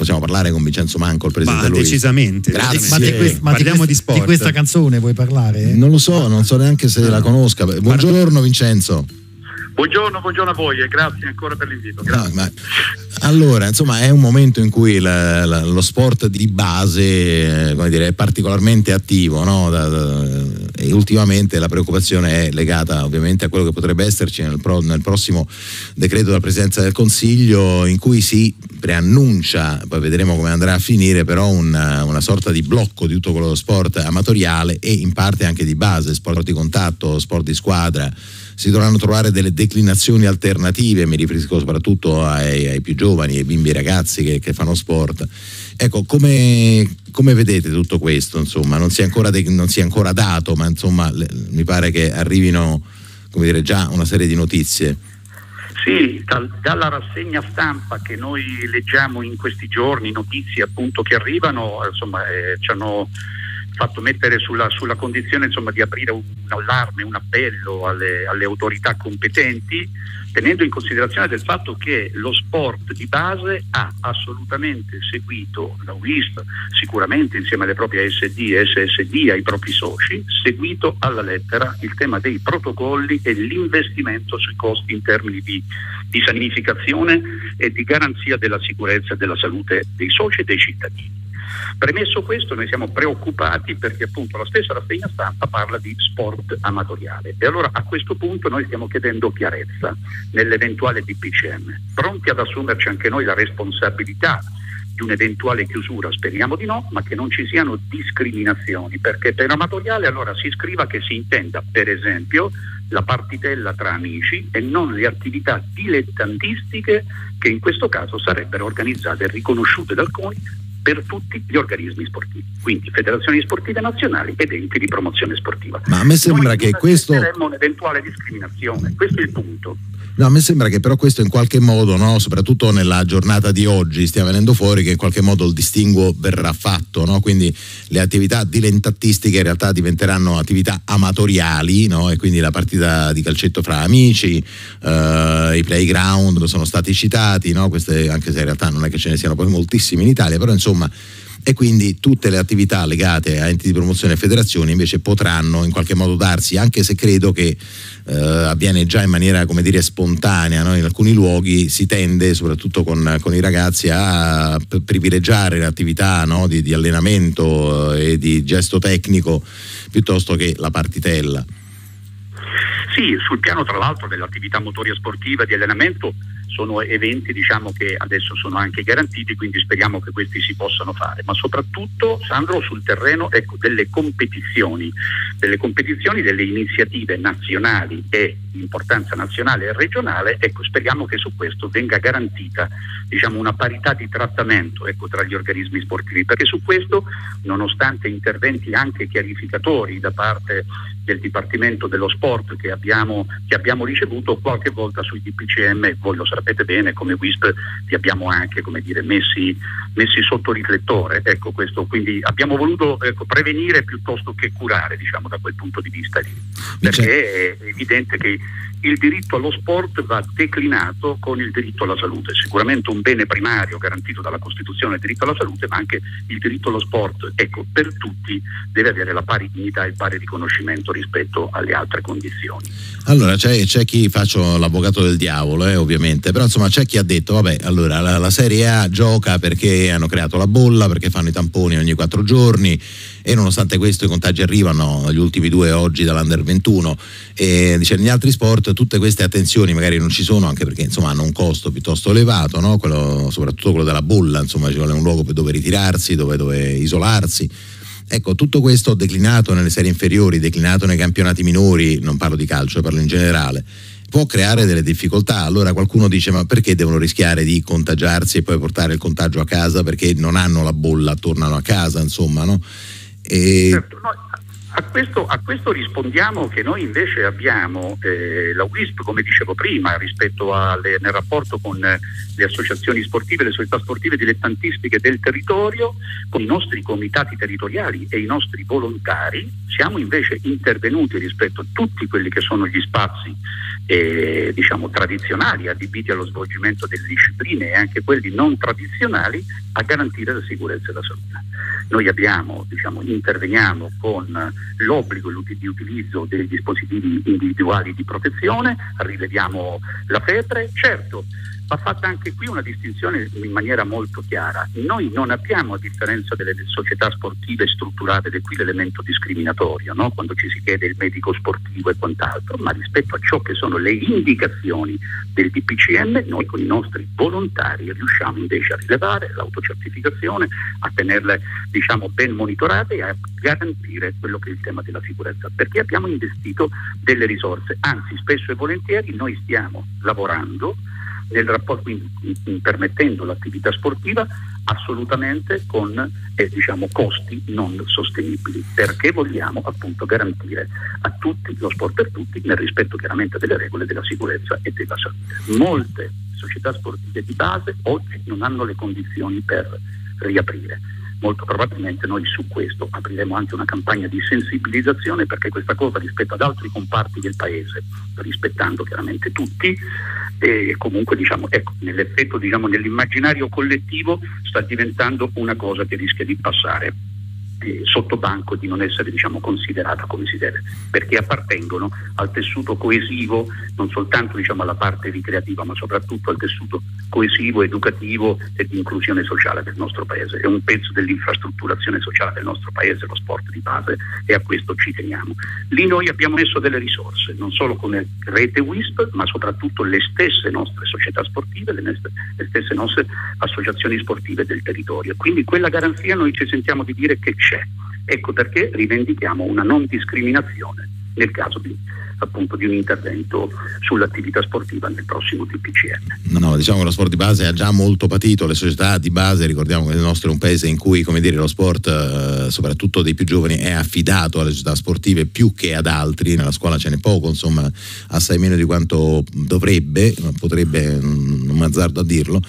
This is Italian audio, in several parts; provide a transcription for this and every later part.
possiamo parlare con Vincenzo Manco, il presidente Ma decisamente. Grazie. Ma di, quest- ma di Parliamo quest- di sport. di questa canzone vuoi parlare? Non lo so, non so neanche se la conosca. Buongiorno Vincenzo. Buongiorno, buongiorno a voi e grazie ancora per l'invito. No, ma- allora, insomma, è un momento in cui la- la- lo sport di base eh, come dire, è particolarmente attivo, no? Da- da- e ultimamente la preoccupazione è legata ovviamente a quello che potrebbe esserci nel, pro- nel prossimo decreto della Presidenza del Consiglio in cui si preannuncia, poi vedremo come andrà a finire, però una, una sorta di blocco di tutto quello sport amatoriale e in parte anche di base, sport di contatto, sport di squadra si dovranno trovare delle declinazioni alternative, mi riferisco soprattutto ai, ai più giovani, ai bimbi e ragazzi che, che fanno sport. Ecco, come, come vedete tutto questo? Insomma, non si è ancora, de- non si è ancora dato, ma insomma, mi pare che arrivino dire, già una serie di notizie. Sì, dal- dalla rassegna stampa che noi leggiamo in questi giorni, notizie appunto che arrivano, insomma, eh, ci hanno fatto mettere sulla, sulla condizione insomma, di aprire un, allarme, un appello alle, alle autorità competenti, tenendo in considerazione del fatto che lo sport di base ha assolutamente seguito la WISP, sicuramente insieme alle proprie SD e SSD, ai propri soci, seguito alla lettera il tema dei protocolli e l'investimento sui costi in termini di, di sanificazione e di garanzia della sicurezza e della salute dei soci e dei cittadini. Premesso questo, noi siamo preoccupati perché appunto la stessa rassegna stampa parla di sport amatoriale. E allora a questo punto noi stiamo chiedendo chiarezza nell'eventuale DPCM, pronti ad assumerci anche noi la responsabilità di un'eventuale chiusura, speriamo di no, ma che non ci siano discriminazioni, perché per amatoriale allora si scriva che si intenda per esempio la partitella tra amici e non le attività dilettantistiche che in questo caso sarebbero organizzate e riconosciute dal CONI per tutti gli organismi sportivi, quindi federazioni sportive nazionali ed enti di promozione sportiva. Ma a me sembra Noi che questo- un'eventuale discriminazione, questo è il punto. No, a me sembra che però questo in qualche modo, no, soprattutto nella giornata di oggi, stia venendo fuori che in qualche modo il distinguo verrà fatto, no? quindi le attività dilettantistiche in realtà diventeranno attività amatoriali no? e quindi la partita di calcetto fra amici, eh, i playground sono stati citati? Queste, anche se in realtà non è che ce ne siano poi moltissimi in Italia, però insomma e quindi tutte le attività legate a enti di promozione e federazioni invece potranno in qualche modo darsi, anche se credo che eh, avviene già in maniera come dire spontanea, no? in alcuni luoghi si tende soprattutto con, con i ragazzi a privilegiare le attività no? di, di allenamento eh, e di gesto tecnico piuttosto che la partitella. Sì, sul piano tra l'altro dell'attività motoria sportiva di allenamento sono eventi diciamo, che adesso sono anche garantiti, quindi speriamo che questi si possano fare, ma soprattutto Sandro sul terreno ecco, delle competizioni, delle competizioni, delle iniziative nazionali e di importanza nazionale e regionale, ecco, speriamo che su questo venga garantita diciamo, una parità di trattamento ecco, tra gli organismi sportivi, perché su questo, nonostante interventi anche chiarificatori da parte del Dipartimento dello Sport che abbiamo, che abbiamo ricevuto, qualche volta sui DPCM, voi lo sapete bene, come WISP li abbiamo anche come dire, messi, messi sotto riflettore. Ecco, questo, quindi abbiamo voluto ecco, prevenire piuttosto che curare diciamo, da quel punto di vista lì, perché è evidente che il diritto allo sport va declinato con il diritto alla salute, sicuramente un bene primario garantito dalla Costituzione il diritto alla salute, ma anche il diritto allo sport, ecco, per tutti deve avere la pari dignità e il pari riconoscimento rispetto alle altre condizioni. Allora c'è, c'è chi faccio l'avvocato del diavolo, eh, ovviamente, però insomma c'è chi ha detto, vabbè, allora la, la Serie A gioca perché hanno creato la bolla, perché fanno i tamponi ogni quattro giorni e nonostante questo i contagi arrivano, gli ultimi due oggi dall'Under 21 e dice negli altri sport tutte queste attenzioni magari non ci sono anche perché insomma hanno un costo piuttosto elevato, no? quello, soprattutto quello della bolla, insomma ci vuole un luogo dove ritirarsi, dove, dove isolarsi. Ecco, tutto questo declinato nelle serie inferiori, declinato nei campionati minori, non parlo di calcio, parlo in generale, può creare delle difficoltà. Allora qualcuno dice ma perché devono rischiare di contagiarsi e poi portare il contagio a casa perché non hanno la bolla, tornano a casa, insomma, no? E... Certo, noi A questo, a questo, rispondiamo che noi invece abbiamo eh, la WISP, come dicevo prima, rispetto alle, nel rapporto con eh, le associazioni sportive, le società sportive dilettantistiche del territorio, con i nostri comitati territoriali e i nostri volontari, siamo invece intervenuti rispetto a tutti quelli che sono gli spazi eh, diciamo, tradizionali adibiti allo svolgimento delle discipline e anche quelli non tradizionali a garantire la sicurezza e la salute. Noi abbiamo, diciamo, interveniamo con l'obbligo di utilizzo dei dispositivi individuali di protezione, rileviamo la febbre, certo va fatta anche qui una distinzione in maniera molto chiara. Noi non abbiamo, a differenza delle società sportive strutturate, ed è qui l'elemento discriminatorio, no? quando ci si chiede il medico sportivo e quant'altro, ma rispetto a ciò che sono le indicazioni del DPCM, noi con i nostri volontari riusciamo invece a rilevare l'autocertificazione, a tenerle diciamo, ben monitorate e a garantire quello che è il tema della sicurezza, perché abbiamo investito delle risorse, anzi spesso e volentieri noi stiamo lavorando nel rapporto, quindi, permettendo l'attività sportiva assolutamente con eh, diciamo, costi non sostenibili, perché vogliamo appunto garantire a tutti lo sport per tutti nel rispetto chiaramente delle regole della sicurezza e della salute. Molte società sportive di base oggi non hanno le condizioni per riaprire molto probabilmente noi su questo apriremo anche una campagna di sensibilizzazione perché questa cosa rispetto ad altri comparti del paese, rispettando chiaramente tutti, e comunque diciamo, ecco, nell'effetto diciamo, nell'immaginario collettivo sta diventando una cosa che rischia di passare eh, sotto banco di non essere diciamo, considerata come si deve, perché appartengono al tessuto coesivo, non soltanto diciamo, alla parte ricreativa, ma soprattutto al tessuto coesivo, educativo e di inclusione sociale del nostro Paese. È un pezzo dell'infrastrutturazione sociale del nostro Paese, lo sport di base, e a questo ci teniamo. Lì noi abbiamo messo delle risorse, non solo come rete WISP, ma soprattutto le stesse nostre società sportive, le, nostre, le stesse nostre associazioni sportive del territorio. Quindi quella garanzia noi ci sentiamo di dire che c'è. Ecco perché rivendichiamo una non discriminazione nel caso di, appunto, di un intervento sull'attività sportiva nel prossimo DPCM. No, no, diciamo che lo sport di base ha già molto patito, le società di base, ricordiamo che il nostro è un paese in cui dire, lo sport, eh, soprattutto dei più giovani, è affidato alle società sportive più che ad altri, nella scuola ce n'è poco, insomma assai meno di quanto dovrebbe, potrebbe, non azzardo a dirlo.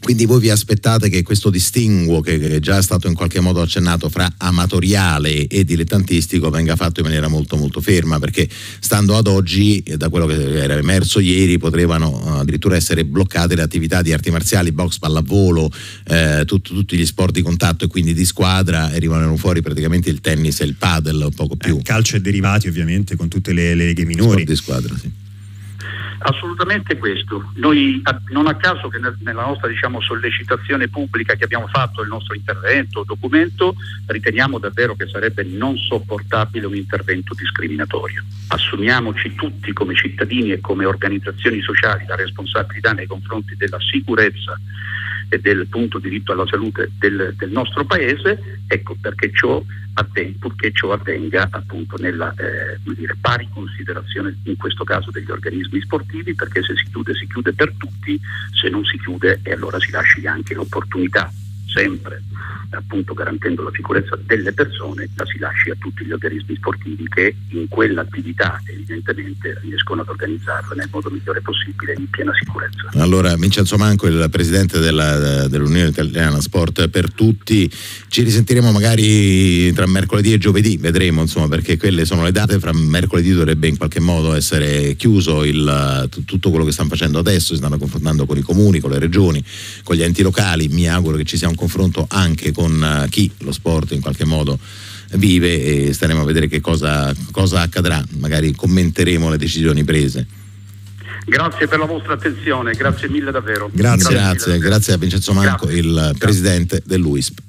Quindi voi vi aspettate che questo distinguo, che già è stato in qualche modo accennato fra amatoriale e dilettantistico, venga fatto in maniera molto molto ferma, perché stando ad oggi, da quello che era emerso ieri, potevano addirittura essere bloccate le attività di arti marziali, box, pallavolo, eh, tutto, tutti gli sport di contatto e quindi di squadra, e rimanevano fuori praticamente il tennis e il padel, poco più. Eh, calcio e derivati ovviamente con tutte le, le leghe minori. Sport di squadra, sì. Assolutamente questo. Noi non a caso che nella nostra diciamo, sollecitazione pubblica che abbiamo fatto, il nostro intervento, documento, riteniamo davvero che sarebbe non sopportabile un intervento discriminatorio. Assumiamoci tutti come cittadini e come organizzazioni sociali la responsabilità nei confronti della sicurezza e del punto diritto alla salute del, del nostro paese, ecco perché ciò avvenga, purché ciò avvenga appunto nella eh, dire, pari considerazione in questo caso degli organismi sportivi, perché se si chiude si chiude per tutti, se non si chiude e allora si lasci anche l'opportunità sempre appunto garantendo la sicurezza delle persone, la si lasci a tutti gli organismi sportivi che in quell'attività evidentemente riescono ad organizzarla nel modo migliore possibile in piena sicurezza. Allora Vincenzo Manco, il presidente della, dell'Unione Italiana Sport per Tutti, ci risentiremo magari tra mercoledì e giovedì, vedremo insomma perché quelle sono le date, fra mercoledì dovrebbe in qualche modo essere chiuso il, tutto quello che stanno facendo adesso, si stanno confrontando con i comuni, con le regioni, con gli enti locali, mi auguro che ci sia un confronto anche con eh, chi lo sport in qualche modo vive e staremo a vedere che cosa, cosa accadrà, magari commenteremo le decisioni prese. Grazie per la vostra attenzione, grazie mille davvero. Grazie, grazie, grazie, grazie a Vincenzo Manco, grazie. il presidente dell'UISP.